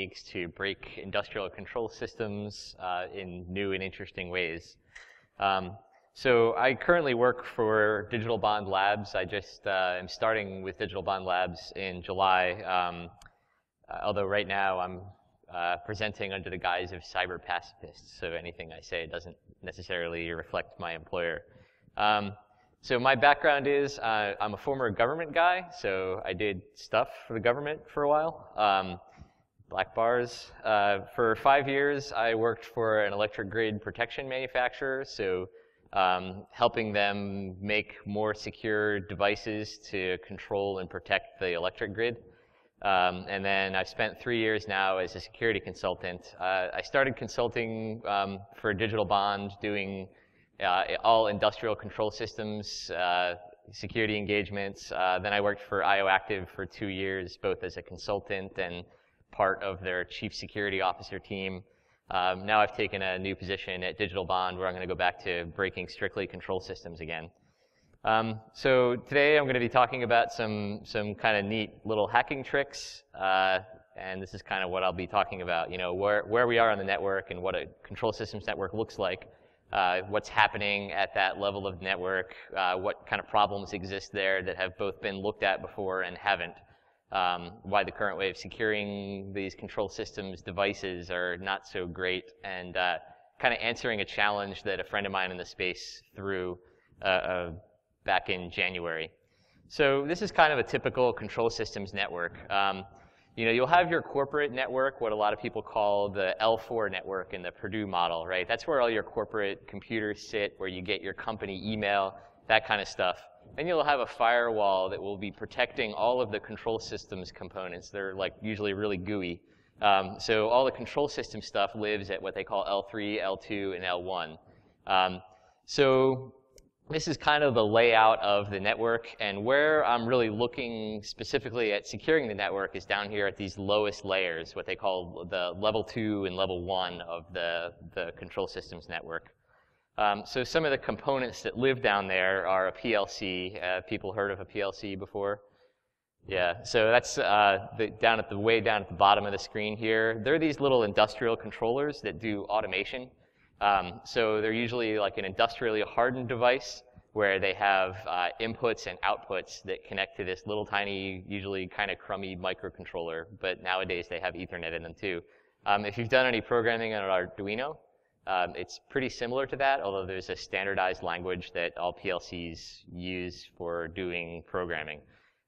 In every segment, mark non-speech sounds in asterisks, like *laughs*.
techniques to break industrial control systems uh, in new and interesting ways. Um, so I currently work for Digital Bond Labs. I just uh, am starting with Digital Bond Labs in July, um, uh, although right now I'm uh, presenting under the guise of cyber pacifist, so anything I say doesn't necessarily reflect my employer. Um, so my background is uh, I'm a former government guy, so I did stuff for the government for a while. Um, black bars. Uh, for five years, I worked for an electric grid protection manufacturer, so um, helping them make more secure devices to control and protect the electric grid. Um, and then I've spent three years now as a security consultant. Uh, I started consulting um, for Digital Bond, doing uh, all industrial control systems, uh, security engagements. Uh, then I worked for IOActive for two years, both as a consultant and part of their chief security officer team. Um, now I've taken a new position at Digital Bond where I'm going to go back to breaking strictly control systems again. Um, so today I'm going to be talking about some, some kind of neat little hacking tricks. Uh, and this is kind of what I'll be talking about, you know, where, where we are on the network and what a control systems network looks like uh, what's happening at that level of network, uh, what kind of problems exist there that have both been looked at before and haven't, um, why the current way of securing these control systems devices are not so great, and uh, kind of answering a challenge that a friend of mine in the space threw uh, uh, back in January. So this is kind of a typical control systems network. Um, you know, you'll have your corporate network, what a lot of people call the L4 network in the Purdue model, right? That's where all your corporate computers sit, where you get your company email, that kind of stuff. Then you'll have a firewall that will be protecting all of the control systems components. They're like usually really gooey. Um, so all the control system stuff lives at what they call L3, L2, and L1. Um, so this is kind of the layout of the network, and where I'm really looking specifically at securing the network is down here at these lowest layers, what they call the level two and level one of the, the control systems network. Um, so some of the components that live down there are a PLC. Uh, people heard of a PLC before? Yeah, so that's uh, the, down at the way down at the bottom of the screen here. They're these little industrial controllers that do automation. Um, so they're usually like an industrially hardened device where they have uh, inputs and outputs that connect to this little tiny, usually kind of crummy microcontroller, but nowadays they have Ethernet in them too. Um, if you've done any programming on an Arduino, um, it's pretty similar to that, although there's a standardized language that all PLCs use for doing programming.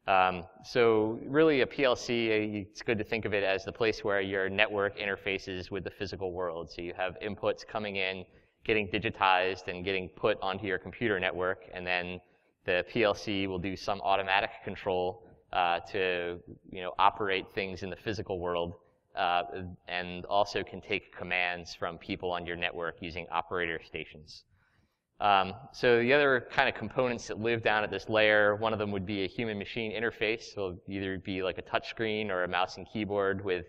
Um, so really a PLC, it's good to think of it as the place where your network interfaces with the physical world. So you have inputs coming in, getting digitized and getting put onto your computer network, and then the PLC will do some automatic control uh, to you know, operate things in the physical world, uh, and also can take commands from people on your network using operator stations. Um, so the other kind of components that live down at this layer, one of them would be a human-machine interface. So either be like a touchscreen or a mouse and keyboard with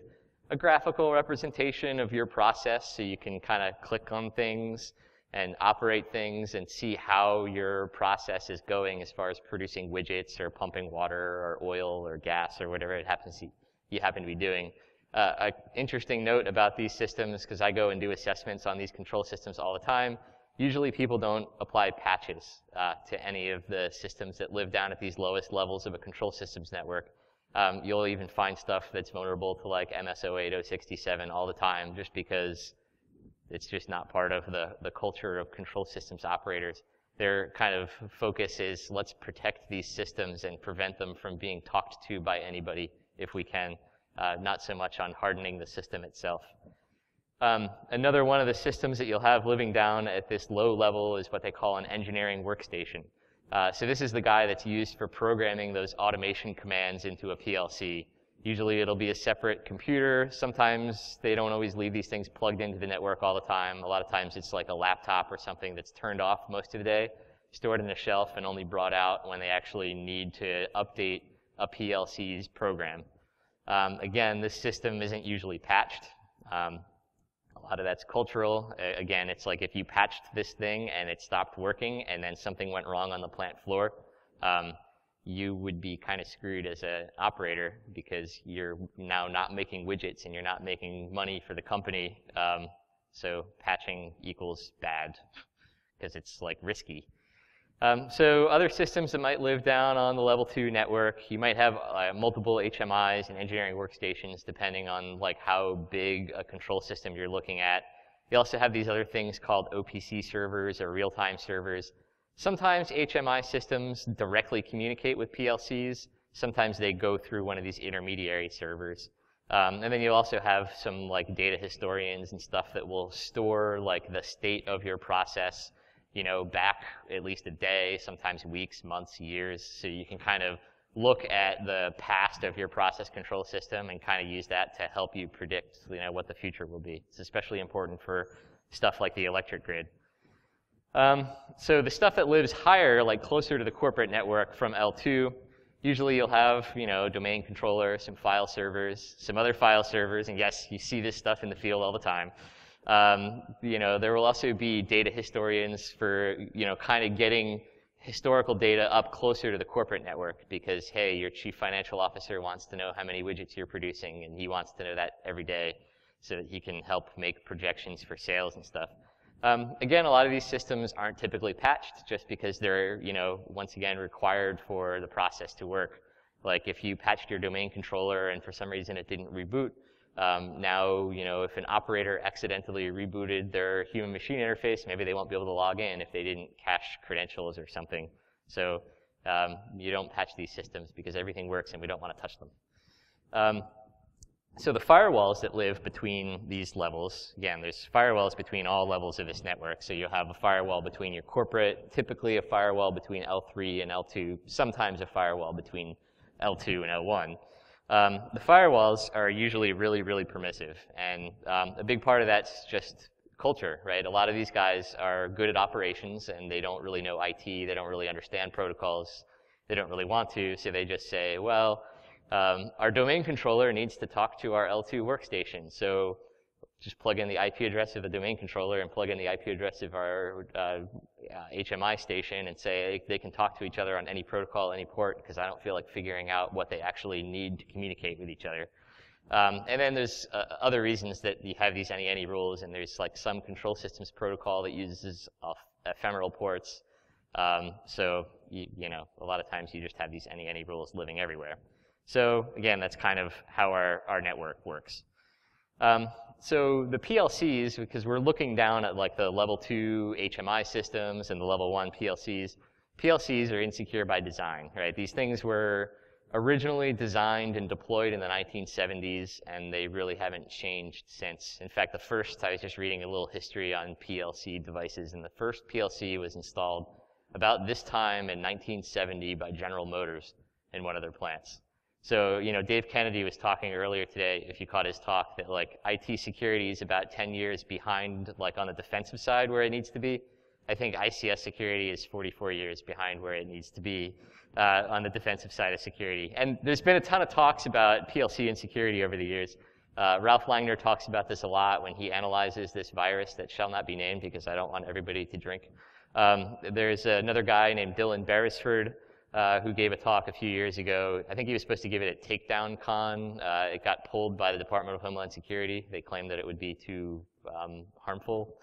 a graphical representation of your process so you can kind of click on things and operate things and see how your process is going as far as producing widgets or pumping water or oil or gas or whatever it happens you happen to be doing. Uh, an interesting note about these systems, because I go and do assessments on these control systems all the time, Usually people don't apply patches uh, to any of the systems that live down at these lowest levels of a control systems network. Um, you'll even find stuff that's vulnerable to like MS-08, 067 all the time just because it's just not part of the, the culture of control systems operators. Their kind of focus is let's protect these systems and prevent them from being talked to by anybody if we can, uh, not so much on hardening the system itself. Um, another one of the systems that you'll have living down at this low level is what they call an engineering workstation. Uh, so this is the guy that's used for programming those automation commands into a PLC. Usually it'll be a separate computer. Sometimes they don't always leave these things plugged into the network all the time. A lot of times it's like a laptop or something that's turned off most of the day, stored in a shelf and only brought out when they actually need to update a PLC's program. Um, again, this system isn't usually patched. Um, a lot of that's cultural. Uh, again, it's like if you patched this thing and it stopped working and then something went wrong on the plant floor, um, you would be kind of screwed as an operator because you're now not making widgets and you're not making money for the company. Um, so patching equals bad *laughs* because it's like risky. Um, so other systems that might live down on the level two network, you might have uh, multiple HMIs and engineering workstations depending on like how big a control system you're looking at. You also have these other things called OPC servers or real-time servers. Sometimes HMI systems directly communicate with PLCs. Sometimes they go through one of these intermediary servers. Um, and then you also have some like data historians and stuff that will store like the state of your process you know, back at least a day, sometimes weeks, months, years. So you can kind of look at the past of your process control system and kind of use that to help you predict, you know, what the future will be. It's especially important for stuff like the electric grid. Um, so the stuff that lives higher, like closer to the corporate network from L2, usually you'll have, you know, domain controller, some file servers, some other file servers, and yes, you see this stuff in the field all the time. Um, you know, there will also be data historians for, you know, kind of getting historical data up closer to the corporate network because, hey, your chief financial officer wants to know how many widgets you're producing and he wants to know that every day so that he can help make projections for sales and stuff. Um, again, a lot of these systems aren't typically patched just because they're, you know, once again required for the process to work. Like if you patched your domain controller and for some reason it didn't reboot, um, now, you know, if an operator accidentally rebooted their human machine interface, maybe they won't be able to log in if they didn't cache credentials or something. So um, you don't patch these systems because everything works and we don't want to touch them. Um, so the firewalls that live between these levels, again, there's firewalls between all levels of this network. So you'll have a firewall between your corporate, typically a firewall between L3 and L2, sometimes a firewall between L2 and L1. Um, the firewalls are usually really, really permissive, and um, a big part of that's just culture, right? A lot of these guys are good at operations, and they don't really know IT, they don't really understand protocols, they don't really want to, so they just say, well, um, our domain controller needs to talk to our L2 workstation, so just plug in the IP address of a domain controller and plug in the IP address of our uh, HMI station and say they can talk to each other on any protocol, any port, because I don't feel like figuring out what they actually need to communicate with each other. Um, and then there's uh, other reasons that you have these any-any rules, and there's like some control systems protocol that uses ephemeral ports. Um, so, you, you, know, a lot of times you just have these any-any rules living everywhere. So again, that's kind of how our, our network works. Um, so the PLCs, because we're looking down at like the level two HMI systems and the level one PLCs, PLCs are insecure by design, right? These things were originally designed and deployed in the 1970s, and they really haven't changed since. In fact, the first, I was just reading a little history on PLC devices, and the first PLC was installed about this time in 1970 by General Motors in one of their plants. So, you know, Dave Kennedy was talking earlier today, if you caught his talk, that like IT security is about 10 years behind, like on the defensive side where it needs to be. I think ICS security is 44 years behind where it needs to be uh, on the defensive side of security. And there's been a ton of talks about PLC and security over the years. Uh, Ralph Langner talks about this a lot when he analyzes this virus that shall not be named because I don't want everybody to drink. Um, there's another guy named Dylan Beresford uh, who gave a talk a few years ago. I think he was supposed to give it at Takedown Con. Uh, it got pulled by the Department of Homeland Security. They claimed that it would be too um, harmful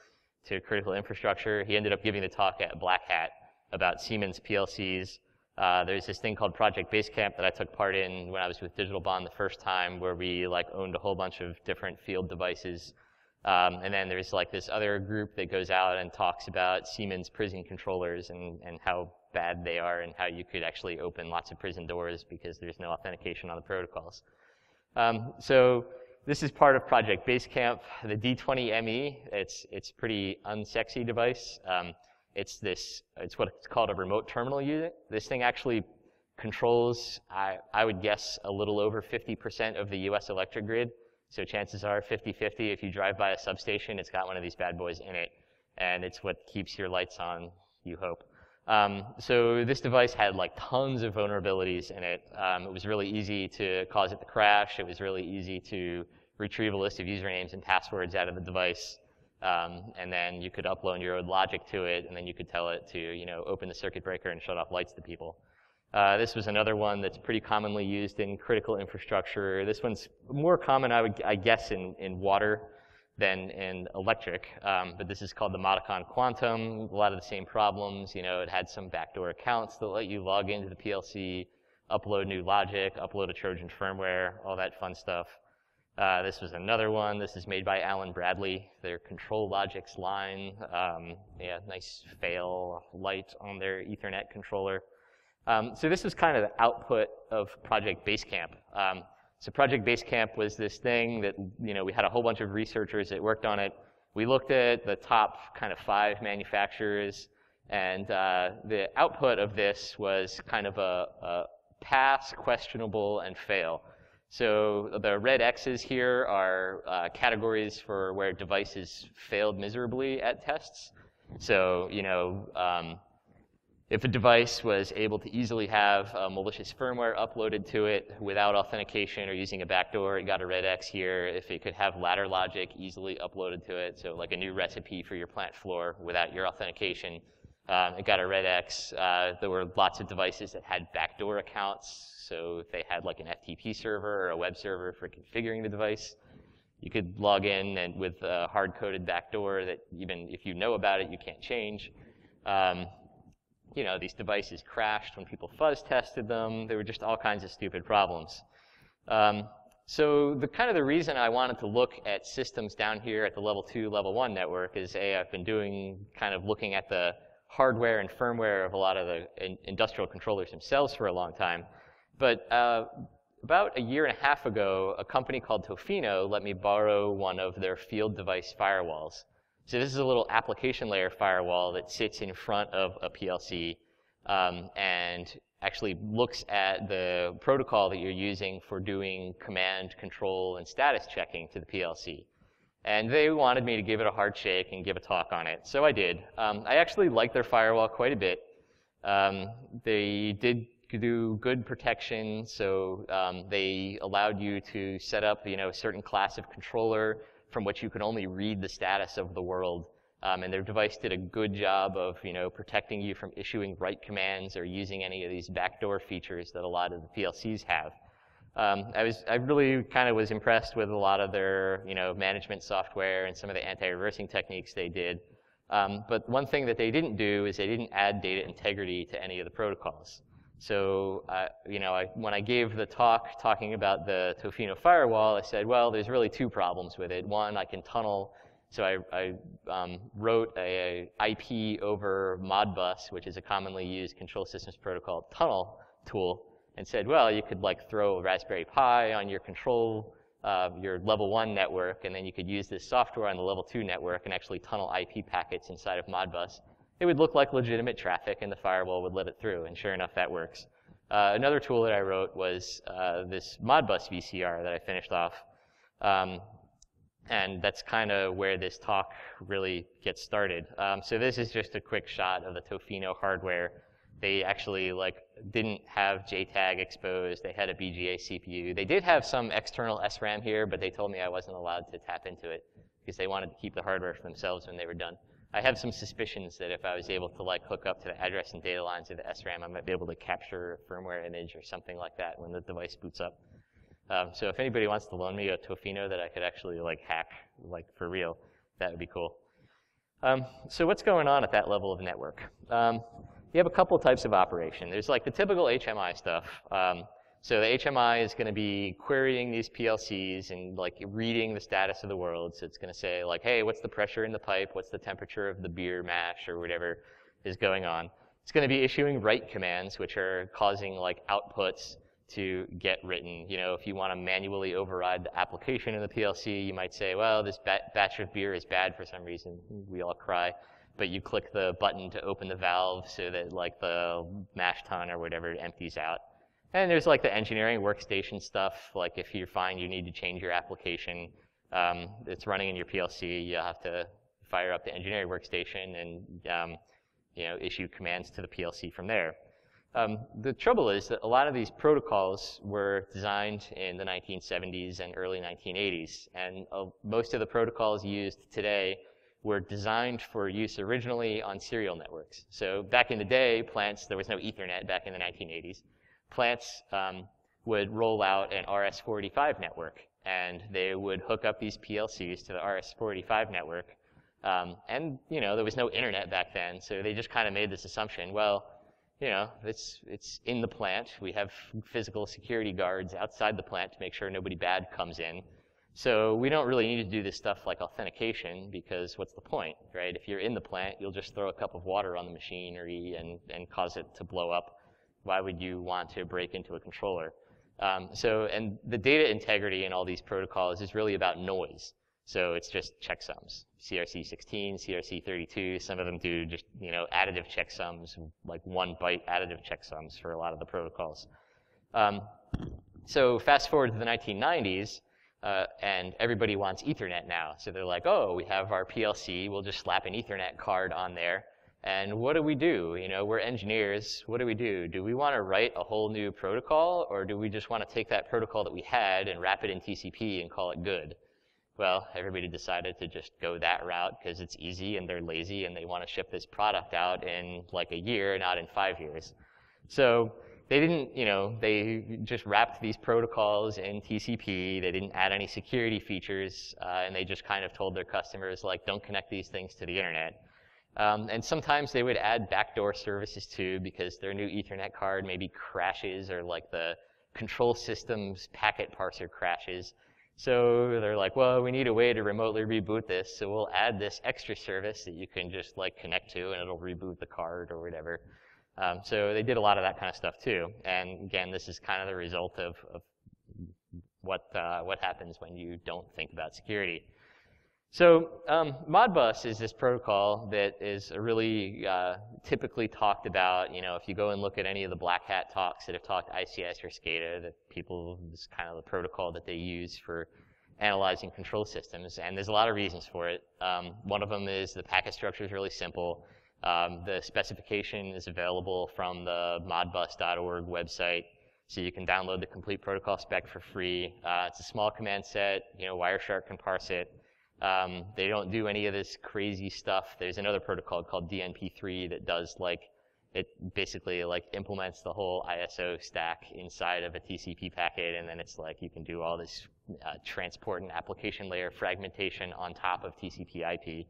to critical infrastructure. He ended up giving the talk at Black Hat about Siemens PLCs. Uh, there's this thing called Project Basecamp that I took part in when I was with Digital Bond the first time, where we like owned a whole bunch of different field devices. Um, and then there's like this other group that goes out and talks about Siemens prison controllers and, and how bad they are and how you could actually open lots of prison doors because there's no authentication on the protocols. Um, so this is part of Project Basecamp. The D20ME, it's, it's pretty unsexy device. Um, it's this, it's what it's called a remote terminal unit. This thing actually controls, I, I would guess, a little over 50% of the US electric grid. So chances are 50-50. If you drive by a substation, it's got one of these bad boys in it. And it's what keeps your lights on, you hope. Um, so this device had like tons of vulnerabilities in it. Um, it was really easy to cause it to crash. It was really easy to retrieve a list of usernames and passwords out of the device. Um, and then you could upload your own logic to it, and then you could tell it to, you know, open the circuit breaker and shut off lights to people. Uh, this was another one that's pretty commonly used in critical infrastructure. This one's more common, I would, I guess, in, in water than in electric. Um, but this is called the Modicon Quantum. A lot of the same problems. You know, it had some backdoor accounts that let you log into the PLC, upload new logic, upload a Trojan firmware, all that fun stuff. Uh, this was another one. This is made by Allen Bradley. Their ControlLogix line. Um, yeah, nice fail light on their Ethernet controller. Um, so this was kind of the output of Project Basecamp. So Project Basecamp was this thing that, you know, we had a whole bunch of researchers that worked on it. We looked at the top kind of five manufacturers, and uh, the output of this was kind of a, a pass, questionable, and fail. So the red X's here are uh, categories for where devices failed miserably at tests. So, you know, um, if a device was able to easily have malicious firmware uploaded to it without authentication or using a backdoor, it got a red X here. If it could have ladder logic easily uploaded to it, so like a new recipe for your plant floor without your authentication, um, it got a red X. Uh, there were lots of devices that had backdoor accounts, so if they had like an FTP server or a web server for configuring the device, you could log in and with a hard-coded backdoor that even if you know about it, you can't change. Um, you know, these devices crashed when people fuzz tested them. There were just all kinds of stupid problems. Um, so the kind of the reason I wanted to look at systems down here at the level two, level one network is A, I've been doing kind of looking at the hardware and firmware of a lot of the in industrial controllers themselves for a long time. But uh, about a year and a half ago, a company called Tofino let me borrow one of their field device firewalls. So this is a little application layer firewall that sits in front of a PLC um, and actually looks at the protocol that you're using for doing command, control, and status checking to the PLC. And they wanted me to give it a hard shake and give a talk on it, so I did. Um, I actually like their firewall quite a bit. Um, they did do good protection, so um, they allowed you to set up, you know, a certain class of controller from which you could only read the status of the world. Um, and their device did a good job of, you know, protecting you from issuing write commands or using any of these backdoor features that a lot of the PLCs have. Um, I was, I really kind of was impressed with a lot of their, you know, management software and some of the anti-reversing techniques they did. Um, but one thing that they didn't do is they didn't add data integrity to any of the protocols. So, you know, I, when I gave the talk talking about the Tofino firewall, I said, well, there's really two problems with it. One, I can tunnel. So I, I um, wrote a, a, IP over Modbus, which is a commonly used control systems protocol tunnel tool, and said, well, you could like throw a Raspberry Pi on your control, uh, your level one network, and then you could use this software on the level two network and actually tunnel IP packets inside of Modbus it would look like legitimate traffic and the firewall would let it through. And sure enough, that works. Uh, another tool that I wrote was uh, this Modbus VCR that I finished off. Um, and that's kind of where this talk really gets started. Um, so this is just a quick shot of the Tofino hardware. They actually like didn't have JTAG exposed. They had a BGA CPU. They did have some external SRAM here, but they told me I wasn't allowed to tap into it because they wanted to keep the hardware for themselves when they were done. I have some suspicions that if I was able to like hook up to the address and data lines of the SRAM, I might be able to capture a firmware image or something like that when the device boots up. Um, so if anybody wants to loan me a Tofino that I could actually like hack like for real, that would be cool. Um, so what's going on at that level of network? Um, you have a couple types of operation. There's like the typical HMI stuff. So the HMI is going to be querying these PLCs and like reading the status of the world. So it's going to say like, hey, what's the pressure in the pipe? What's the temperature of the beer mash or whatever is going on? It's going to be issuing write commands, which are causing like outputs to get written. You know, if you want to manually override the application in the PLC, you might say, well, this batch of beer is bad for some reason. We all cry. But you click the button to open the valve so that like the mash tun or whatever empties out. And there's like the engineering workstation stuff, like if you find you need to change your application, um, it's running in your PLC, you'll have to fire up the engineering workstation and um, you know, issue commands to the PLC from there. Um, the trouble is that a lot of these protocols were designed in the 1970s and early 1980s, and uh, most of the protocols used today were designed for use originally on serial networks. So back in the day, plants, there was no Ethernet back in the 1980s. Plants um, would roll out an RS-485 network, and they would hook up these PLCs to the RS-485 network. Um, and, you know, there was no internet back then, so they just kind of made this assumption, well, you know, it's, it's in the plant. We have physical security guards outside the plant to make sure nobody bad comes in. So we don't really need to do this stuff like authentication because what's the point, right? If you're in the plant, you'll just throw a cup of water on the machinery and, and cause it to blow up. Why would you want to break into a controller? Um, so, and the data integrity in all these protocols is really about noise. So it's just checksums. CRC16, CRC32, some of them do just, you know, additive checksums, like one byte additive checksums for a lot of the protocols. Um, so fast forward to the 1990s, uh, and everybody wants Ethernet now. So they're like, oh, we have our PLC, we'll just slap an Ethernet card on there. And what do we do? You know, we're engineers. What do we do? Do we want to write a whole new protocol, or do we just want to take that protocol that we had and wrap it in TCP and call it good? Well, everybody decided to just go that route because it's easy and they're lazy and they want to ship this product out in like a year, not in five years. So they didn't, you know, they just wrapped these protocols in TCP. They didn't add any security features, uh, and they just kind of told their customers, like, don't connect these things to the internet. Um, and sometimes they would add backdoor services too, because their new Ethernet card maybe crashes or like the control system's packet parser crashes. So they're like, well, we need a way to remotely reboot this, so we'll add this extra service that you can just like connect to, and it'll reboot the card or whatever. Um, so they did a lot of that kind of stuff too. And again, this is kind of the result of, of what, uh, what happens when you don't think about security. So um, Modbus is this protocol that is really uh, typically talked about. You know, if you go and look at any of the black hat talks that have talked ICS or SCADA, that people is kind of the protocol that they use for analyzing control systems. And there's a lot of reasons for it. Um, one of them is the packet structure is really simple. Um, the specification is available from the modbus.org website, so you can download the complete protocol spec for free. Uh, it's a small command set. You know, Wireshark can parse it. Um, they don't do any of this crazy stuff. There's another protocol called DNP3 that does like it basically like implements the whole ISO stack inside of a TCP packet, and then it's like you can do all this uh, transport and application layer fragmentation on top of TCP IP.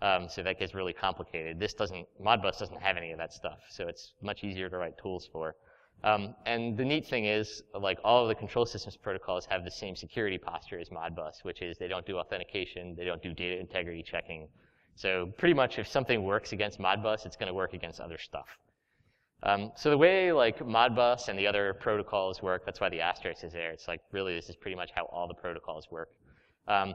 Um, so that gets really complicated. This doesn't, Modbus doesn't have any of that stuff, so it's much easier to write tools for. Um, and the neat thing is, like all of the control systems protocols have the same security posture as Modbus, which is they don't do authentication, they don't do data integrity checking. So pretty much if something works against Modbus, it's going to work against other stuff. Um, so the way like Modbus and the other protocols work, that's why the asterisk is there. It's like really this is pretty much how all the protocols work. Um,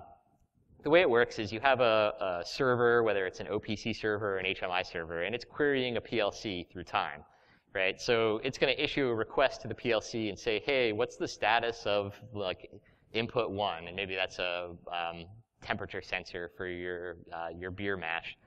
the way it works is you have a, a, server, whether it's an OPC server or an HMI server, and it's querying a PLC through time, right? So it's going to issue a request to the PLC and say, hey, what's the status of like input one? And maybe that's a um, temperature sensor for your uh, your beer mash.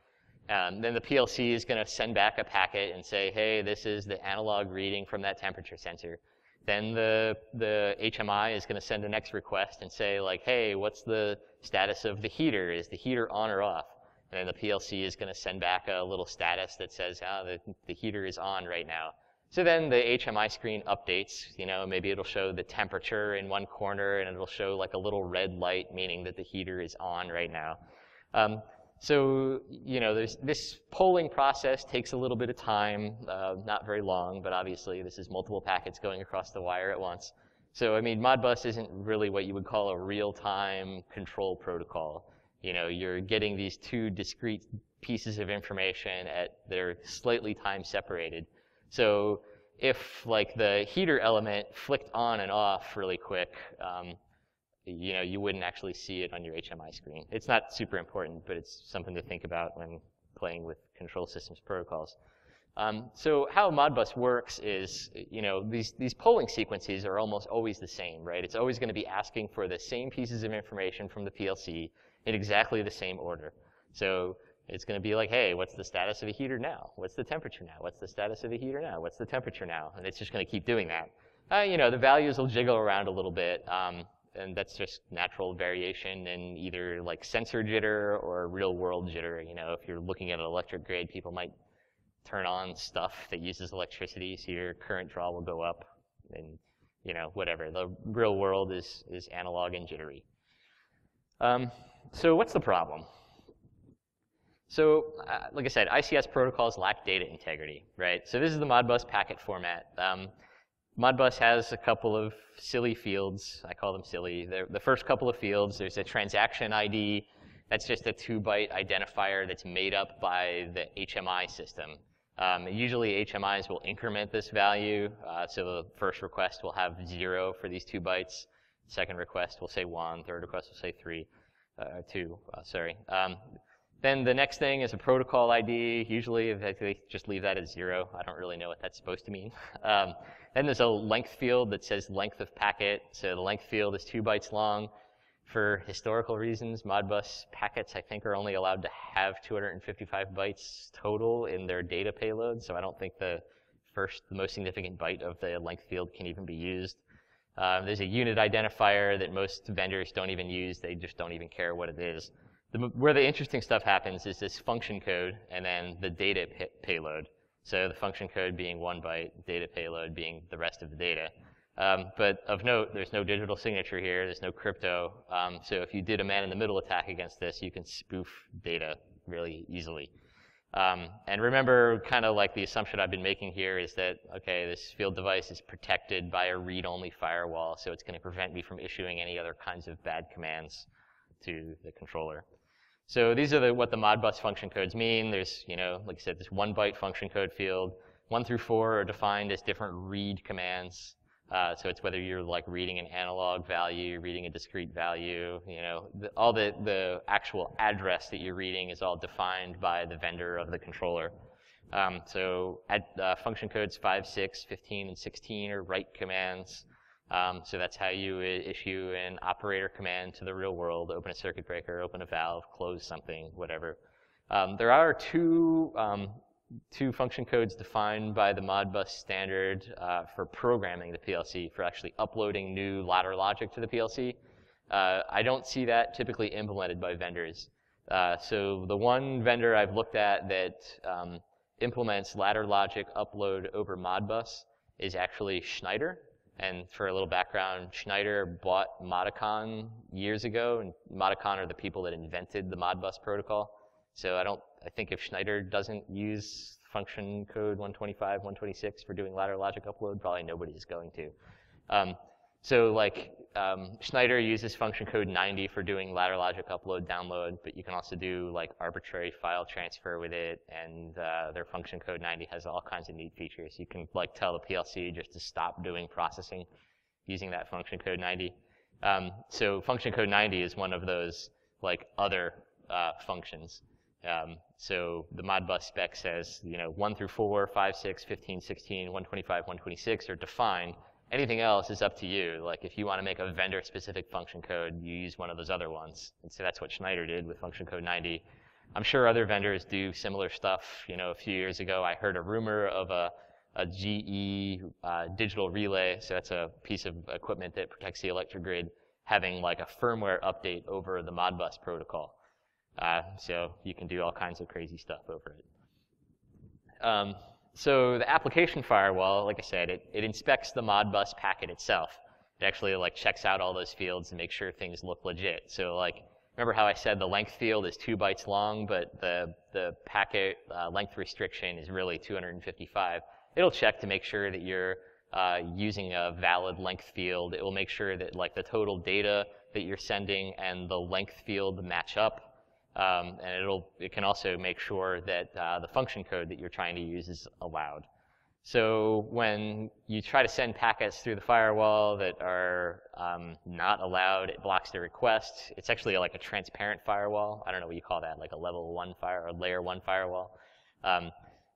Um, then the PLC is going to send back a packet and say, hey, this is the analog reading from that temperature sensor. Then the, the HMI is going to send the next request and say, like, hey, what's the status of the heater? Is the heater on or off? And then the PLC is going to send back a little status that says, oh, the, the heater is on right now. So then the HMI screen updates, you know, maybe it'll show the temperature in one corner and it'll show like a little red light, meaning that the heater is on right now. Um, so, you know, this polling process takes a little bit of time, uh, not very long, but obviously this is multiple packets going across the wire at once. So, I mean, Modbus isn't really what you would call a real-time control protocol. You know, you're getting these two discrete pieces of information at they're slightly time separated. So, if like the heater element flicked on and off really quick, um, you know, you wouldn't actually see it on your HMI screen. It's not super important, but it's something to think about when playing with control systems protocols. Um, so how Modbus works is, you know, these, these polling sequences are almost always the same, right? It's always going to be asking for the same pieces of information from the PLC in exactly the same order. So it's going to be like, hey, what's the status of a heater now? What's the temperature now? What's the status of a heater now? What's the temperature now? And it's just going to keep doing that. Uh, you know, the values will jiggle around a little bit. Um, and that's just natural variation in either like sensor jitter or real world jitter. You know, if you're looking at an electric grid, people might turn on stuff that uses electricity, so your current draw will go up, and you know, whatever. The real world is is analog and jittery. Um, so what's the problem? So, uh, like I said, ICS protocols lack data integrity, right? So this is the Modbus packet format. Um, Modbus has a couple of silly fields. I call them silly. They're the first couple of fields, there's a transaction ID. That's just a two-byte identifier that's made up by the HMI system. Um, usually HMIs will increment this value. Uh, so the first request will have zero for these two bytes. Second request will say one. Third request will say three, uh, two, uh, sorry. Um, then the next thing is a protocol ID. Usually they just leave that at zero. I don't really know what that's supposed to mean. *laughs* Um, then there's a length field that says length of packet. So the length field is two bytes long. For historical reasons, Modbus packets, I think, are only allowed to have 255 bytes total in their data payload. So I don't think the first, the most significant byte of the length field can even be used. Um, there's a unit identifier that most vendors don't even use. They just don't even care what it is. The, where the interesting stuff happens is this function code and then the data payload. So the function code being one byte, data payload being the rest of the data. Um, but of note, there's no digital signature here. There's no crypto. Um, so if you did a man-in-the-middle attack against this, you can spoof data really easily. Um, and remember, kind of like the assumption I've been making here is that, okay, this field device is protected by a read-only firewall, so it's going to prevent me from issuing any other kinds of bad commands to the controller. So these are the, what the Modbus function codes mean. There's, you know, like I said, this one byte function code field. One through four are defined as different read commands. Uh, so it's whether you're like reading an analog value, reading a discrete value, you know, the, all the, the actual address that you're reading is all defined by the vendor of the controller. Um, so at, uh, function codes 5, 6, 15, and 16 are write commands. Um, so that's how you issue an operator command to the real world, open a circuit breaker, open a valve, close something, whatever. Um, there are two, um, two function codes defined by the Modbus standard uh, for programming the PLC, for actually uploading new ladder logic to the PLC. Uh, I don't see that typically implemented by vendors. Uh, so the one vendor I've looked at that um, implements ladder logic upload over Modbus is actually Schneider. And for a little background, Schneider bought Modicon years ago, and Modicon are the people that invented the Modbus protocol. So I don't, I think if Schneider doesn't use function code 125, 126 for doing ladder logic upload, probably nobody is going to. Um, so like um, Schneider uses function code 90 for doing ladder logic upload download, but you can also do like arbitrary file transfer with it, and uh, their function code 90 has all kinds of neat features. You can like tell the PLC just to stop doing processing using that function code 90. Um, so function code 90 is one of those like other uh, functions. Um, so the Modbus spec says, you know, 1 through 4, 5, 6, 15, 16, 125, 126 are defined Anything else is up to you. Like if you want to make a vendor-specific function code, you use one of those other ones. And so that's what Schneider did with function code 90. I'm sure other vendors do similar stuff. You know, a few years ago, I heard a rumor of a, a GE uh, digital relay. So that's a piece of equipment that protects the electric grid, having like a firmware update over the Modbus protocol. Uh, so you can do all kinds of crazy stuff over it. Um, so the application firewall, like I said, it, it inspects the Modbus packet itself. It actually like checks out all those fields and makes sure things look legit. So like, remember how I said the length field is two bytes long, but the, the packet uh, length restriction is really 255. It'll check to make sure that you're uh, using a valid length field. It will make sure that like the total data that you're sending and the length field match up. Um, and it'll, it can also make sure that uh, the function code that you're trying to use is allowed. So when you try to send packets through the firewall that are um, not allowed, it blocks the request. It's actually like a transparent firewall. I don't know what you call that, like a level one fire or layer one firewall. Um,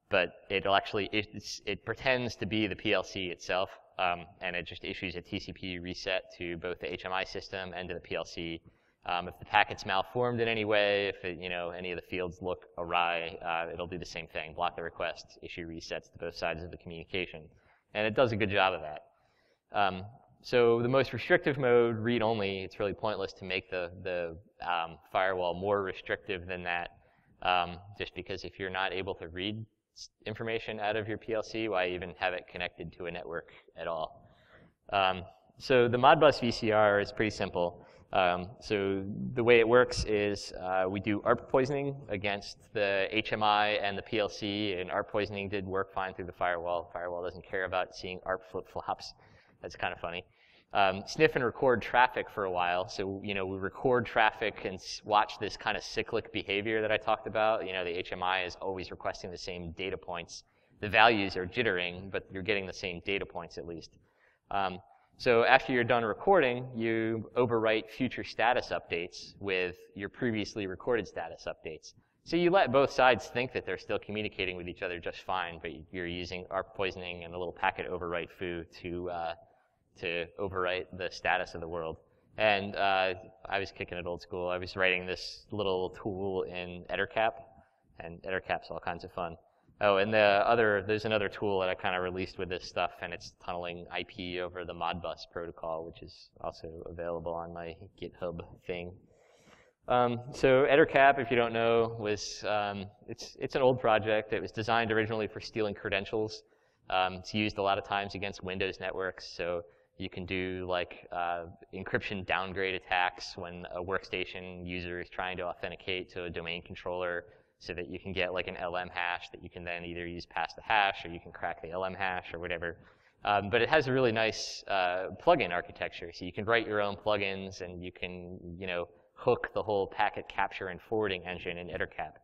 but it'll actually, it pretends to be the PLC itself, um, and it just issues a TCP reset to both the HMI system and to the PLC um, if the packet's malformed in any way, if it, you know any of the fields look awry, uh, it'll do the same thing: block the request, issue resets to both sides of the communication, and it does a good job of that. Um, so the most restrictive mode, read only, it's really pointless to make the, the um, firewall more restrictive than that, um, just because if you're not able to read information out of your PLC, why even have it connected to a network at all? Um, so the Modbus VCR is pretty simple. Um, so the way it works is uh, we do ARP poisoning against the HMI and the PLC, and ARP poisoning did work fine through the firewall. Firewall doesn't care about seeing ARP flip-flops. That's kind of funny. Um, sniff and record traffic for a while. So, you know, we record traffic and watch this kind of cyclic behavior that I talked about. You know, the HMI is always requesting the same data points. The values are jittering, but you're getting the same data points at least. Um, so after you're done recording, you overwrite future status updates with your previously recorded status updates. So you let both sides think that they're still communicating with each other just fine, but you're using ARP poisoning and a little packet overwrite foo to, uh, to overwrite the status of the world. And uh, I was kicking it old school. I was writing this little tool in Ettercap, and Ettercap's all kinds of fun. Oh, and the other, there's another tool that I kind of released with this stuff, and it's tunneling IP over the Modbus protocol, which is also available on my GitHub thing. Um, so Ettercap, if you don't know, was um, it's it's an old project. It was designed originally for stealing credentials. Um, it's used a lot of times against Windows networks, so you can do like uh, encryption downgrade attacks when a workstation user is trying to authenticate to a domain controller so that you can get like an LM hash that you can then either use past the hash or you can crack the LM hash or whatever. Um, but it has a really nice uh, plugin architecture. So you can write your own plugins and you can, you know, hook the whole packet capture and forwarding engine in Ettercap.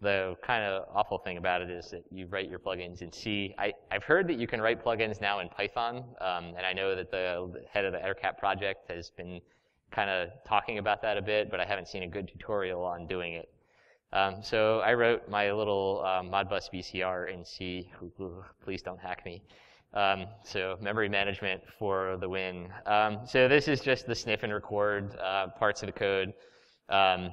The kind of awful thing about it is that you write your plugins in C. I, I've heard that you can write plugins now in Python, um, and I know that the, head of the Ettercap project has been kind of talking about that a bit, but I haven't seen a good tutorial on doing it. Um, so I wrote my little uh, Modbus VCR in C. *laughs* Please don't hack me. Um, so memory management for the win. Um, so this is just the sniff and record uh, parts of the code. Um,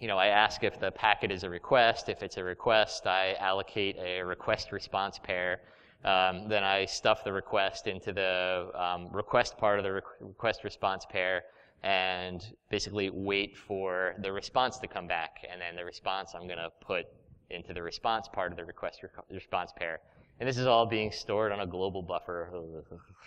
you know, I ask if the packet is a request. If it's a request, I allocate a request response pair. Um, then I stuff the request into the request part of the request response pair and basically wait for the response to come back. And then the response I'm going to put into the response part of the request response pair. And this is all being stored on a global buffer.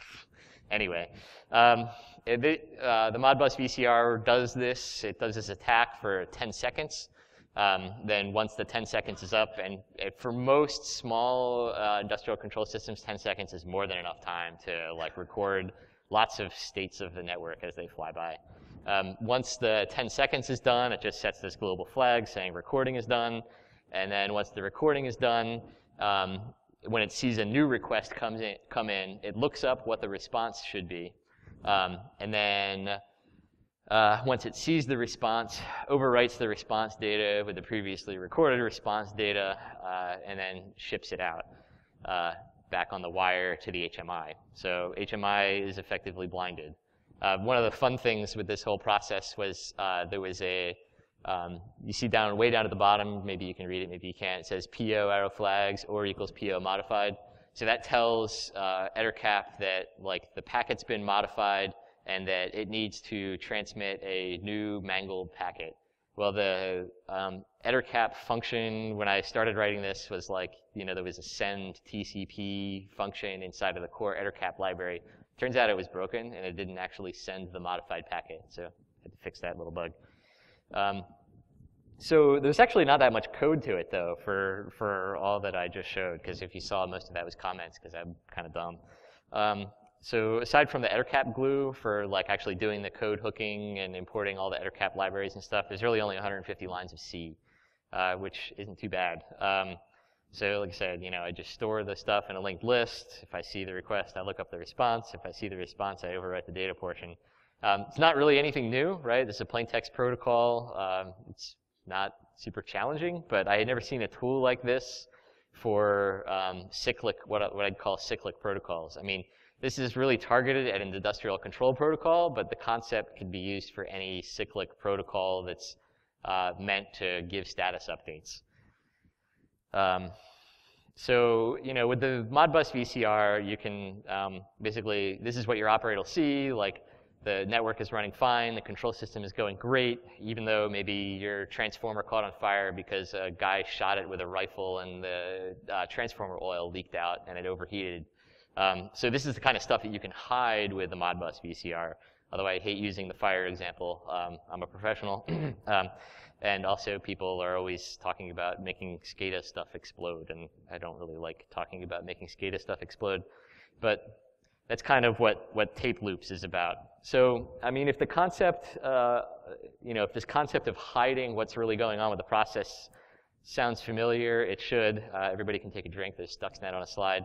*laughs* anyway, um, it, uh, the Modbus VCR does this. It does this attack for 10 seconds. Um, then once the 10 seconds is up, and for most small uh, industrial control systems, 10 seconds is more than enough time to like record lots of states of the network as they fly by. Um, once the 10 seconds is done, it just sets this global flag saying recording is done. And then once the recording is done, um, when it sees a new request comes in, come in, it looks up what the response should be. Um, and then uh, once it sees the response, overwrites the response data with the previously recorded response data, uh, and then ships it out. Uh, back on the wire to the HMI. So HMI is effectively blinded. Uh, one of the fun things with this whole process was uh, there was a, um, you see down, way down at the bottom, maybe you can read it, maybe you can't, it says PO arrow flags or equals PO modified. So that tells uh, Ettercap that like the packet's been modified and that it needs to transmit a new mangled packet. Well, the um, Ettercap function, when I started writing this, was like, you know, there was a send TCP function inside of the core Ettercap library. Turns out it was broken, and it didn't actually send the modified packet, so I had to fix that little bug. Um, so there's actually not that much code to it, though, for, for all that I just showed, because if you saw, most of that was comments, because I'm kind of dumb. Um, so aside from the Ettercap glue for like actually doing the code hooking and importing all the Ettercap libraries and stuff, there's really only 150 lines of C, uh, which isn't too bad. Um, so like I said, you know, I just store the stuff in a linked list. If I see the request, I look up the response. If I see the response, I overwrite the data portion. Um, it's not really anything new, right? This is a plain text protocol. Um, it's not super challenging, but I had never seen a tool like this for um, cyclic, what, what I'd call cyclic protocols. I mean, this is really targeted at an industrial control protocol, but the concept can be used for any cyclic protocol that's uh, meant to give status updates. Um, so, you know, with the Modbus VCR, you can um, basically, this is what your operator will see, like the network is running fine, the control system is going great, even though maybe your transformer caught on fire because a guy shot it with a rifle and the uh, transformer oil leaked out and it overheated. Um, so this is the kind of stuff that you can hide with the Modbus VCR. Although I hate using the fire example, um, I'm a professional. *clears throat* um, and also people are always talking about making SCADA stuff explode, and I don't really like talking about making SCADA stuff explode. But that's kind of what, what tape loops is about. So, I mean, if the concept, uh, you know, if this concept of hiding what's really going on with the process sounds familiar, it should. Uh, everybody can take a drink. There's Stuxnet on a slide.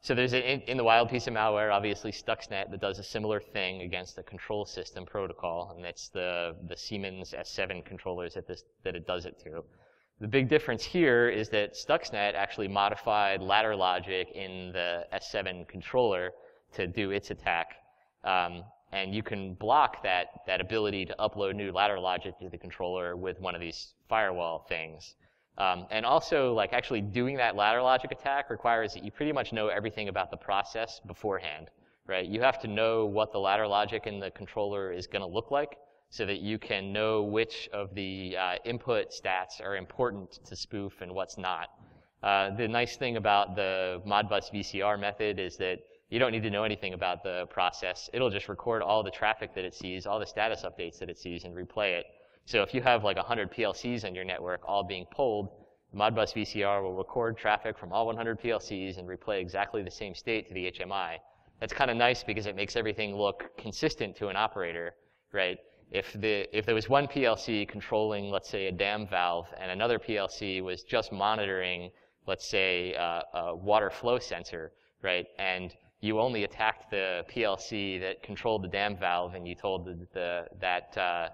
So there's a, in, in, the wild piece of malware, obviously Stuxnet that does a similar thing against the control system protocol, and it's the, the Siemens S7 controllers that, this, that it does it to. The big difference here is that Stuxnet actually modified ladder logic in the S7 controller to do its attack. Um, and you can block that, that ability to upload new ladder logic to the controller with one of these firewall things. Um, and also, like actually doing that ladder logic attack requires that you pretty much know everything about the process beforehand, right? You have to know what the ladder logic in the controller is going to look like so that you can know which of the uh, input stats are important to spoof and what's not. Uh, the nice thing about the Modbus VCR method is that you don't need to know anything about the process. It'll just record all the traffic that it sees, all the status updates that it sees, and replay it. So if you have like 100 PLCs in your network all being pulled, Modbus VCR will record traffic from all 100 PLCs and replay exactly the same state to the HMI. That's kind of nice because it makes everything look consistent to an operator, right? If, the, if there was one PLC controlling, let's say, a dam valve, and another PLC was just monitoring, let's say, uh, a water flow sensor, right? And you only attacked the PLC that controlled the dam valve, and you told the, the that uh,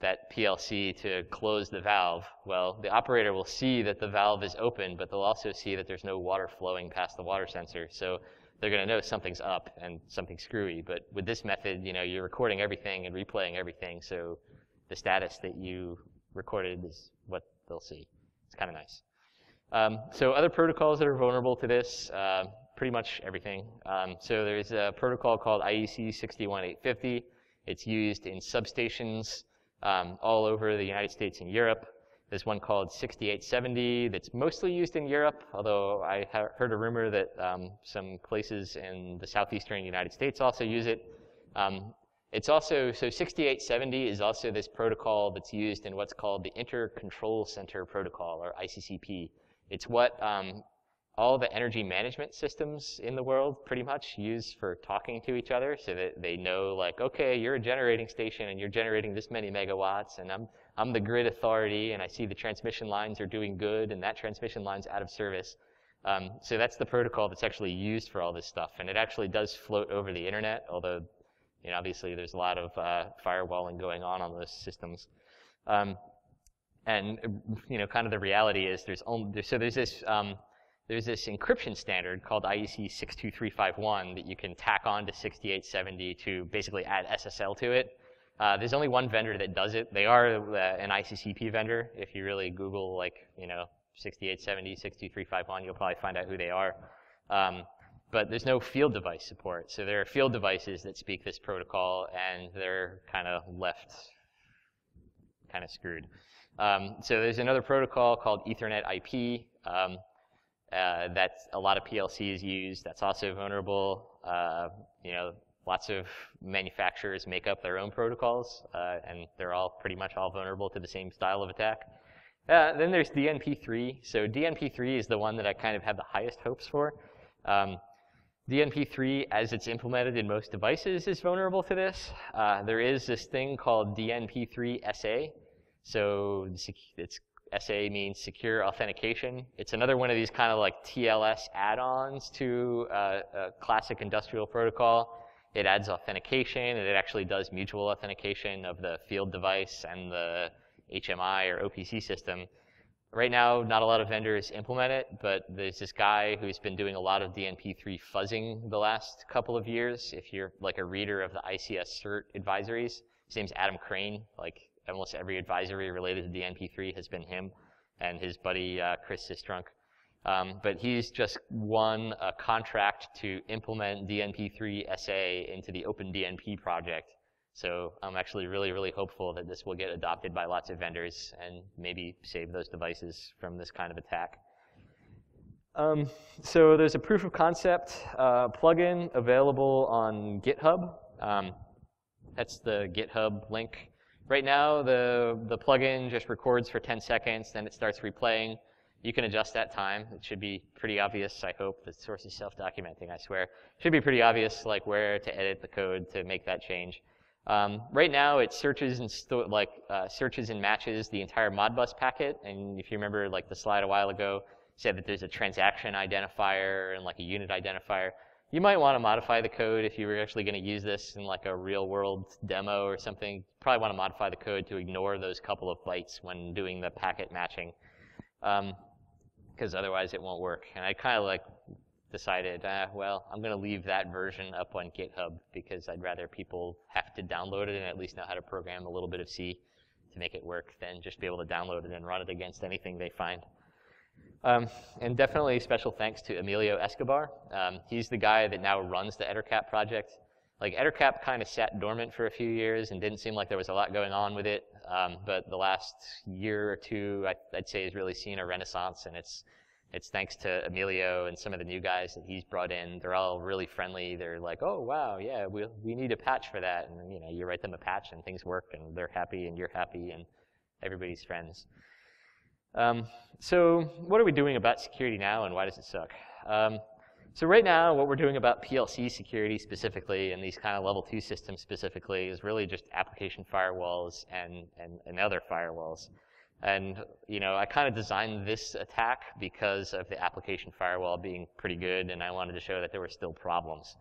that PLC to close the valve, well, the operator will see that the valve is open, but they'll also see that there's no water flowing past the water sensor. So they're going to know something's up and something's screwy. But with this method, you know, you're recording everything and replaying everything, so the status that you recorded is what they'll see. It's kind of nice. Um, so other protocols that are vulnerable to this, uh, pretty much everything. Um, so there's a protocol called IEC 61850. It's used in substations um, all over the United States and Europe. There's one called 6870 that's mostly used in Europe, although I heard a rumor that um, some places in the southeastern United States also use it. Um, it's also, so 6870 is also this protocol that's used in what's called the Inter-Control Center Protocol, or ICCP. It's what um, all the energy management systems in the world pretty much use for talking to each other so that they know like, okay, you're a generating station and you're generating this many megawatts and I'm, I'm the grid authority and I see the transmission lines are doing good and that transmission line's out of service. Um, so that's the protocol that's actually used for all this stuff. And it actually does float over the internet, although, you know, obviously there's a lot of uh, firewalling going on on those systems. Um, and, you know, kind of the reality is there's only, so there's this, um, there's this encryption standard called IEC 62351 that you can tack on to 6870 to basically add SSL to it. Uh, there's only one vendor that does it. They are uh, an ICCP vendor. If you really Google like, you know, 6870, 62351, you'll probably find out who they are. Um, but there's no field device support. So there are field devices that speak this protocol and they're kind of left kind of screwed. Um, so there's another protocol called Ethernet IP. Um, uh, that a lot of PLCs use. That's also vulnerable. Uh, you know, lots of manufacturers make up their own protocols, uh, and they're all pretty much all vulnerable to the same style of attack. Uh, then there's DNP3. So DNP3 is the one that I kind of have the highest hopes for. Um, DNP3, as it's implemented in most devices, is vulnerable to this. Uh, there is this thing called DNP3 SA. So it's SA means secure authentication. It's another one of these kind of like TLS add-ons to uh, a classic industrial protocol. It adds authentication, and it actually does mutual authentication of the field device and the HMI or OPC system. Right now, not a lot of vendors implement it, but there's this guy who's been doing a lot of DNP3 fuzzing the last couple of years. If you're like a reader of the ICS CERT advisories, his name's Adam Crane. Like almost every advisory related to DNP3 has been him and his buddy uh, Chris Sistrunk. Um, but he's just won a contract to implement DNP3 SA into the Open OpenDNP project. So I'm actually really, really hopeful that this will get adopted by lots of vendors and maybe save those devices from this kind of attack. Um, so there's a proof of concept uh, plugin available on GitHub. Um, that's the GitHub link. Right now, the, the plugin just records for 10 seconds, then it starts replaying. You can adjust that time. It should be pretty obvious, I hope. The source is self-documenting, I swear. It should be pretty obvious, like, where to edit the code to make that change. Um, right now, it searches and like uh, searches and matches the entire Modbus packet. And if you remember, like the slide a while ago, said that there's a transaction identifier and like a unit identifier. You might want to modify the code if you were actually going to use this in like a real world demo or something. Probably want to modify the code to ignore those couple of bytes when doing the packet matching. Because um, otherwise it won't work. And I kind of like decided, ah, well, I'm going to leave that version up on GitHub because I'd rather people have to download it and at least know how to program a little bit of C to make it work than just be able to download it and run it against anything they find. Um, and definitely special thanks to Emilio Escobar. Um, he's the guy that now runs the Ettercap project. Like Ettercap kind of sat dormant for a few years and didn't seem like there was a lot going on with it. Um, but the last year or two, I, would say, has really seen a renaissance, and it's it's thanks to Emilio and some of the new guys that he's brought in. They're all really friendly. They're like, oh wow, yeah, we we need a patch for that, and you know, you write them a patch and things work, and they're happy, and you're happy, and everybody's friends. Um, so what are we doing about security now and why does it suck? Um, so right now, what we're doing about PLC security specifically and these kind of level two systems specifically is really just application firewalls and, and, and other firewalls. And, you know, I kind of designed this attack because of the application firewall being pretty good and I wanted to show that there were still problems.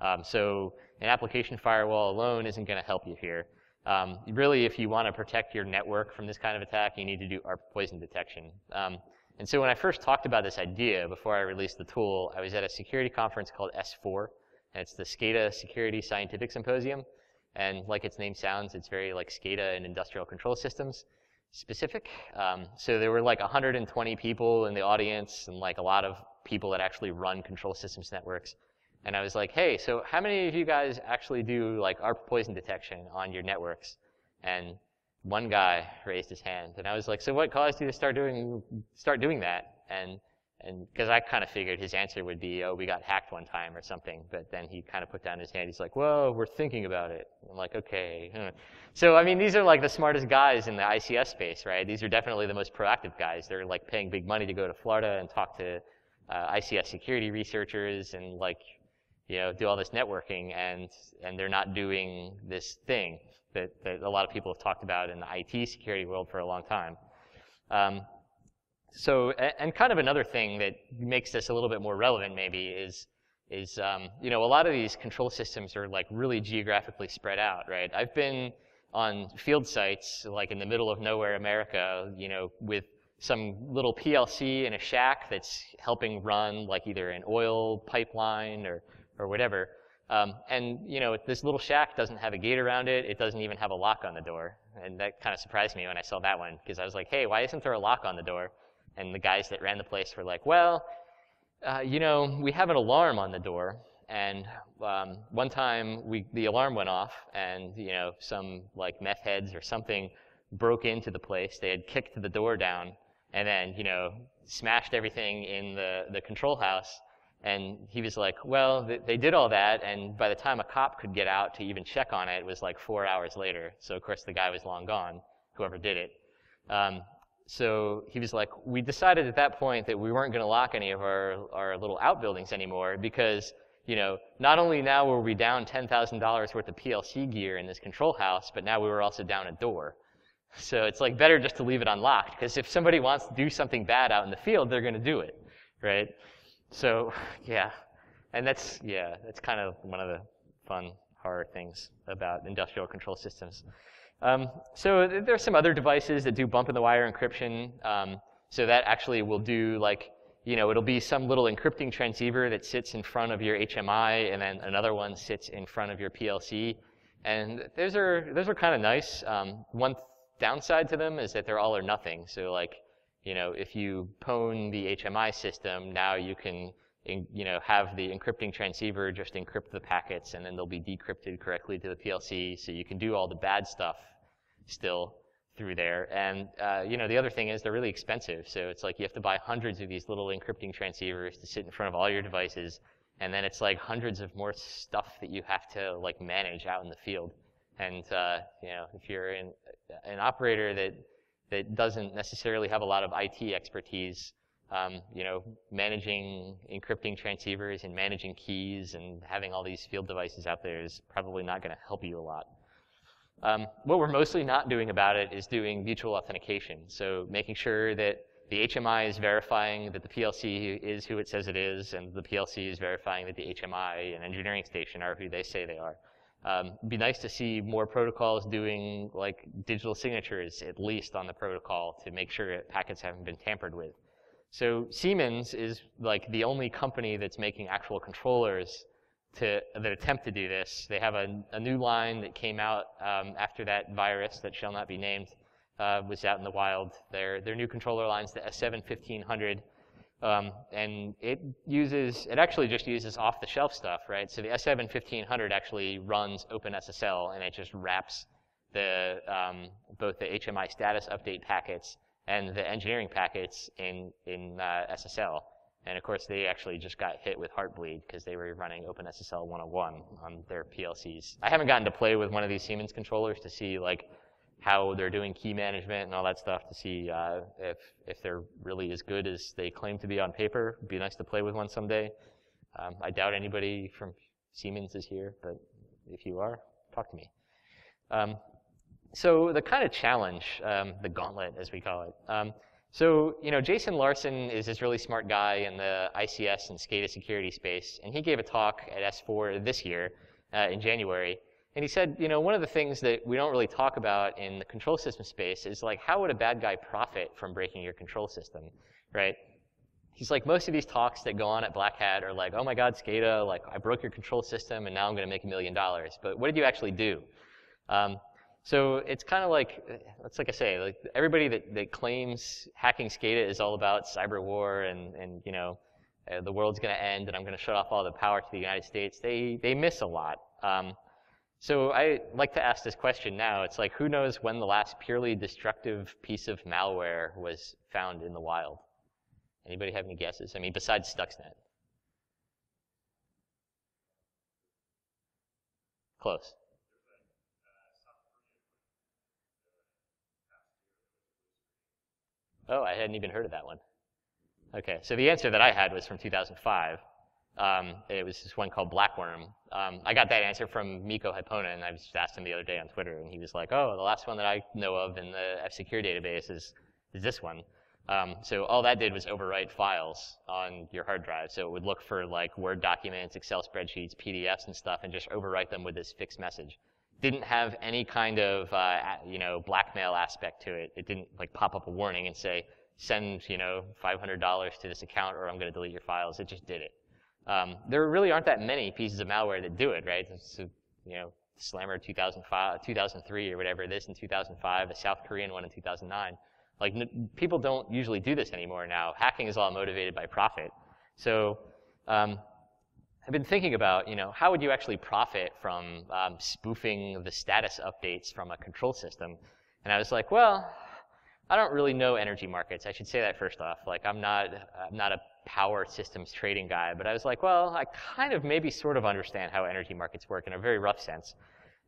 Um, so an application firewall alone isn't going to help you here. Um, really, if you want to protect your network from this kind of attack, you need to do ARP poison detection. Um, and so when I first talked about this idea before I released the tool, I was at a security conference called S4, and it's the SCADA Security Scientific Symposium. And like its name sounds, it's very like SCADA and industrial control systems specific. Um, so there were like 120 people in the audience and like a lot of people that actually run control systems networks. And I was like, hey, so how many of you guys actually do like ARP poison detection on your networks? And one guy raised his hand, and I was like, so what caused you to start doing start doing that? And and because I kind of figured his answer would be, oh, we got hacked one time or something. But then he kind of put down his hand. He's like, well, we're thinking about it. I'm like, okay. So I mean, these are like the smartest guys in the ICS space, right? These are definitely the most proactive guys. They're like paying big money to go to Florida and talk to uh, ICS security researchers and like you know, do all this networking and, and they're not doing this thing that, that a lot of people have talked about in the IT security world for a long time. Um, so, and kind of another thing that makes this a little bit more relevant maybe is, is um, you know, a lot of these control systems are like really geographically spread out, right? I've been on field sites like in the middle of nowhere America, you know, with some little PLC in a shack that's helping run like either an oil pipeline or or whatever. Um, and you know, this little shack doesn't have a gate around it. It doesn't even have a lock on the door. And that kind of surprised me when I saw that one because I was like, hey, why isn't there a lock on the door? And the guys that ran the place were like, well, uh, you know, we have an alarm on the door. And um, one time we, the alarm went off and, you know, some like meth heads or something broke into the place. They had kicked the door down and then, you know, smashed everything in the, the control house and he was like, well, they did all that, and by the time a cop could get out to even check on it, it was like four hours later. So, of course, the guy was long gone, whoever did it. Um, so he was like, we decided at that point that we weren't going to lock any of our, our little outbuildings anymore because, you know, not only now were we down $10,000 worth of PLC gear in this control house, but now we were also down a door. So it's like better just to leave it unlocked because if somebody wants to do something bad out in the field, they're going to do it, right? So, *laughs* yeah. And that's, yeah, that's kind of one of the fun, horror things about industrial control systems. Um, so there are some other devices that do bump in the wire encryption. Um, so that actually will do like, you know, it'll be some little encrypting transceiver that sits in front of your HMI and then another one sits in front of your PLC. And those are, those are kind of nice. Um, one downside to them is that they're all or nothing. So like, you know, if you pwn the HMI system, now you can you know, have the encrypting transceiver just encrypt the packets and then they'll be decrypted correctly to the PLC so you can do all the bad stuff still through there. And, uh, you know, the other thing is they're really expensive. So it's like you have to buy hundreds of these little encrypting transceivers to sit in front of all your devices. And then it's like hundreds of more stuff that you have to like manage out in the field. And, uh, you know, if you're in, an operator that, that doesn't necessarily have a lot of IT expertise, um, you know, managing encrypting transceivers and managing keys and having all these field devices out there is probably not going to help you a lot. Um, what we're mostly not doing about it is doing mutual authentication. So making sure that the HMI is verifying that the PLC is who it says it is, and the PLC is verifying that the HMI and engineering station are who they say they are. Um, be nice to see more protocols doing like digital signatures, at least on the protocol, to make sure that packets haven't been tampered with. So Siemens is like the only company that's making actual controllers to, that attempt to do this. They have a, a new line that came out um, after that virus that shall not be named uh, was out in the wild. Their, their new controller lines, the S7-1500, um, and it uses, it actually just uses off-the-shelf stuff, right? So the S7-1500 actually runs OpenSSL, and it just wraps the, um, both the HMI status update packets and the engineering packets in, in uh, SSL. And of course, they actually just got hit with Heartbleed because they were running OpenSSL 101 on their PLCs. I haven't gotten to play with one of these Siemens controllers to see like how they're doing key management and all that stuff to see uh, if if they're really as good as they claim to be on paper. It'd be nice to play with one someday. Um, I doubt anybody from Siemens is here, but if you are, talk to me. Um, so the kind of challenge, um, the gauntlet as we call it. Um, so, you know, Jason Larson is this really smart guy in the ICS and SCADA security space, and he gave a talk at S4 this year uh, in January. And he said, you know, one of the things that we don't really talk about in the control system space is like, how would a bad guy profit from breaking your control system, right? He's like, most of these talks that go on at Black Hat are like, oh my God, SCADA, like I broke your control system and now I'm going to make a million dollars. But what did you actually do? Um, so it's kind of like, it's like I say, like everybody that, that claims hacking SCADA is all about cyber war and, and you know, uh, the world's going to end and I'm going to shut off all the power to the United States, they, they miss a lot. Um, so I like to ask this question now. It's like, who knows when the last purely destructive piece of malware was found in the wild? Anybody have any guesses? I mean, besides Stuxnet. Close. Oh, I hadn't even heard of that one. Okay, so the answer that I had was from 2005. Um, it was this one called Blackworm. Um, I got that answer from Miko Hyppönen, and I just asked him the other day on Twitter, and he was like, oh, the last one that I know of in the F-Secure database is, is this one. Um, so all that did was overwrite files on your hard drive. So it would look for like Word documents, Excel spreadsheets, PDFs and stuff, and just overwrite them with this fixed message didn't have any kind of uh, you know blackmail aspect to it. It didn't like pop up a warning and say send you know $500 to this account or I'm going to delete your files. It just did it. Um, there really aren't that many pieces of malware that do it, right? So, you know, Slammer 2005, 2003 or whatever it is in 2005, a South Korean one in 2009. Like people don't usually do this anymore now. Hacking is all motivated by profit. So um, I've been thinking about, you know, how would you actually profit from um, spoofing the status updates from a control system? And I was like, well, I don't really know energy markets. I should say that first off. Like, I'm not, I'm not a power systems trading guy, but I was like, well, I kind of maybe sort of understand how energy markets work in a very rough sense.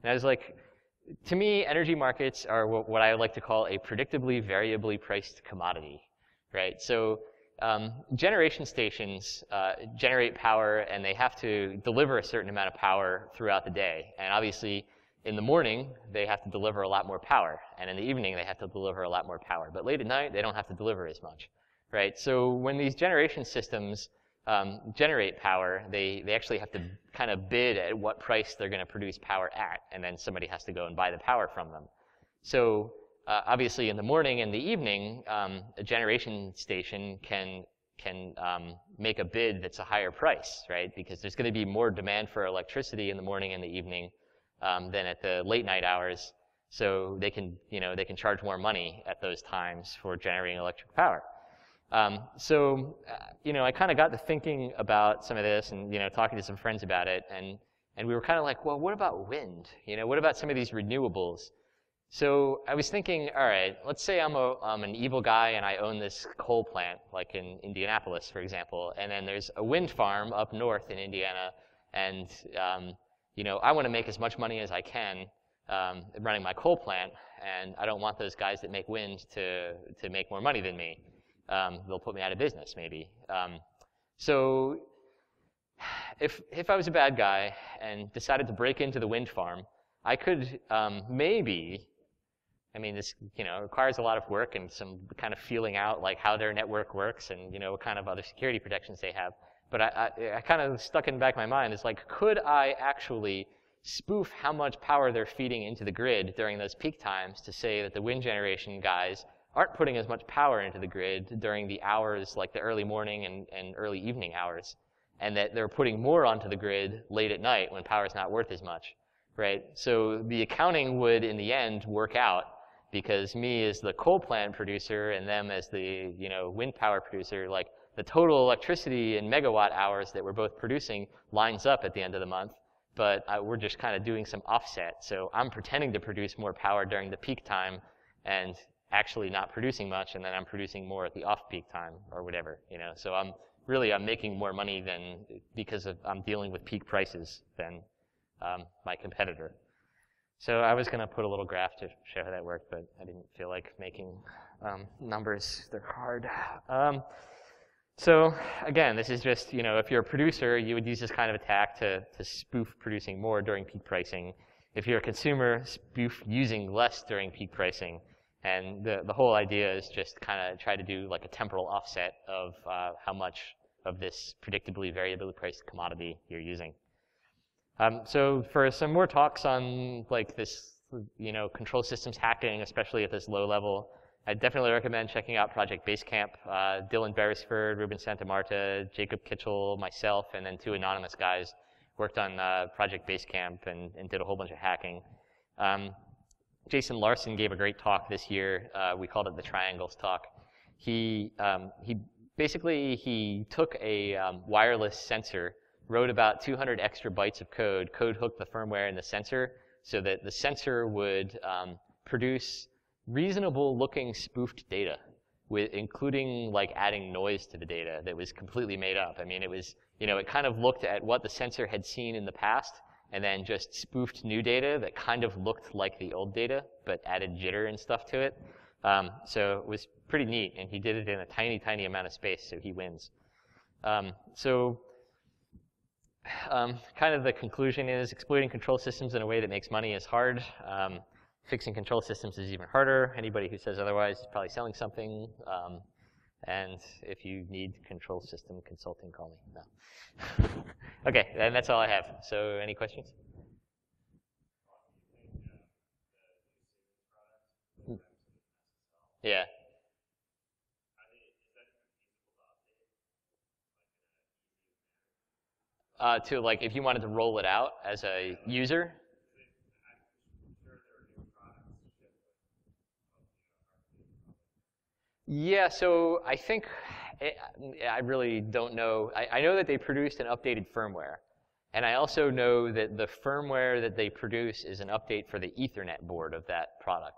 And I was like, to me, energy markets are what I like to call a predictably variably priced commodity, right? So um, generation stations uh, generate power and they have to deliver a certain amount of power throughout the day. And obviously, in the morning, they have to deliver a lot more power. And in the evening, they have to deliver a lot more power. But late at night, they don't have to deliver as much, right? So when these generation systems um, generate power, they, they actually have to kind of bid at what price they're going to produce power at. And then somebody has to go and buy the power from them. So uh, obviously in the morning and the evening, um, a generation station can can um, make a bid that's a higher price, right? Because there's going to be more demand for electricity in the morning and the evening um, than at the late night hours. So they can, you know, they can charge more money at those times for generating electric power. Um, so, uh, you know, I kind of got to thinking about some of this and, you know, talking to some friends about it. And, and we were kind of like, well, what about wind? You know, what about some of these renewables? So I was thinking, all right, let's say I'm, a, I'm an evil guy and I own this coal plant, like in Indianapolis, for example, and then there's a wind farm up north in Indiana, and um, you know I want to make as much money as I can um, running my coal plant, and I don't want those guys that make wind to to make more money than me. Um, they'll put me out of business, maybe. Um, so if if I was a bad guy and decided to break into the wind farm, I could um, maybe. I mean, this you know requires a lot of work and some kind of feeling out like how their network works and you know what kind of other security protections they have. But I, I, I kind of stuck in the back of my mind is like, could I actually spoof how much power they're feeding into the grid during those peak times to say that the wind generation guys aren't putting as much power into the grid during the hours like the early morning and, and early evening hours, and that they're putting more onto the grid late at night when power is not worth as much, right? So the accounting would, in the end, work out because me as the coal plant producer and them as the you know wind power producer, like the total electricity in megawatt hours that we're both producing lines up at the end of the month, but uh, we're just kind of doing some offset. So I'm pretending to produce more power during the peak time and actually not producing much, and then I'm producing more at the off-peak time or whatever, you know. So I'm really I'm making more money than because of, I'm dealing with peak prices than um, my competitor. So I was going to put a little graph to show how that worked, but I didn't feel like making um, numbers. They're hard. Um, so again, this is just, you know, if you're a producer, you would use this kind of attack to, to spoof producing more during peak pricing. If you're a consumer, spoof using less during peak pricing. And the, the whole idea is just kind of try to do like a temporal offset of uh, how much of this predictably variably priced commodity you're using. Um, so for some more talks on like this, you know, control systems hacking, especially at this low level, I definitely recommend checking out Project Basecamp. Uh, Dylan Beresford, Ruben Santamarta, Jacob Kitchell, myself, and then two anonymous guys worked on uh, Project Basecamp and, and, did a whole bunch of hacking. Um, Jason Larson gave a great talk this year. Uh, we called it the Triangles Talk. He, um, he basically he took a um, wireless sensor, wrote about 200 extra bytes of code, code hooked the firmware in the sensor so that the sensor would um, produce reasonable looking spoofed data with including like adding noise to the data that was completely made up. I mean, it was, you know, it kind of looked at what the sensor had seen in the past and then just spoofed new data that kind of looked like the old data, but added jitter and stuff to it. Um, so it was pretty neat, and he did it in a tiny, tiny amount of space, so he wins. Um, so um, kind of the conclusion is exploiting control systems in a way that makes money is hard. Um, fixing control systems is even harder. Anybody who says otherwise is probably selling something. And if you need control system consulting, call me. No. *laughs* okay, and that's all I have. So any questions? Yeah. Uh, to like, if you wanted to roll it out as a user, Yeah, so I think eh, I really don't know. I, I, know that they produced an updated firmware. And I also know that the firmware that they produce is an update for the Ethernet board of that product.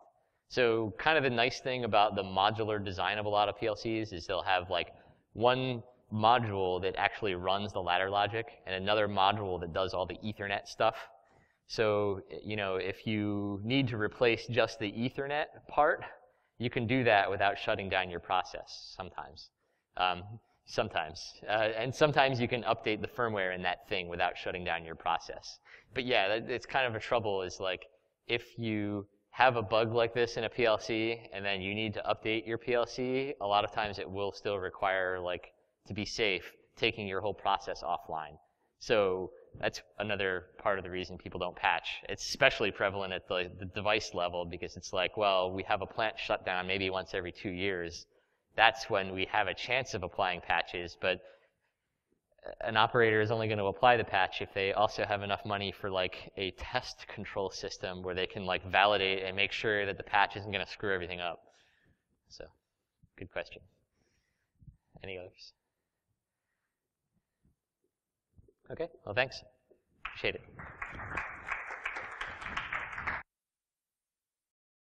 So kind of the nice thing about the modular design of a lot of PLCs is they'll have like one module that actually runs the ladder logic and another module that does all the Ethernet stuff. So, you know, if you need to replace just the Ethernet part, you can do that without shutting down your process sometimes. Um, sometimes. Uh, and sometimes you can update the firmware in that thing without shutting down your process. But yeah, it's kind of a trouble is like if you have a bug like this in a PLC and then you need to update your PLC, a lot of times it will still require like to be safe taking your whole process offline. So that's another part of the reason people don't patch. It's especially prevalent at the, the device level because it's like, well, we have a plant shut down maybe once every two years. That's when we have a chance of applying patches, but uh, an operator is only going to apply the patch if they also have enough money for like a test control system where they can like validate and make sure that the patch isn't going to screw everything up. So, good question. Any others? Okay, well, thanks. Appreciate it.